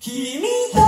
君と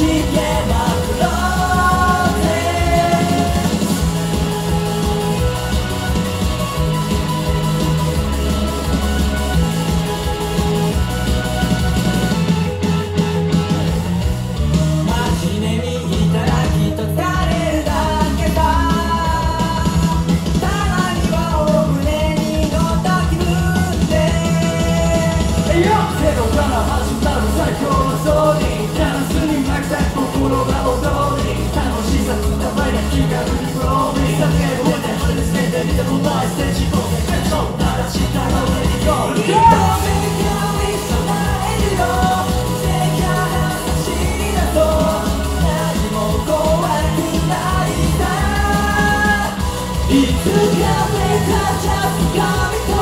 magic. I'm gonna